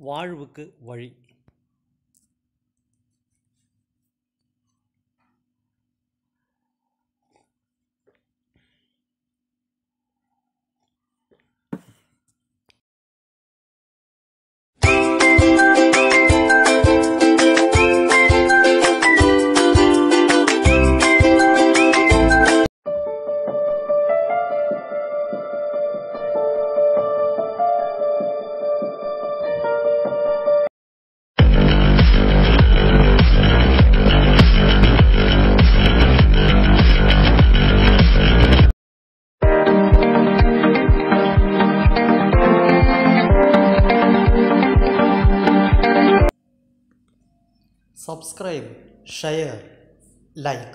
வாழ்வுக்கு வழி. Subscribe share like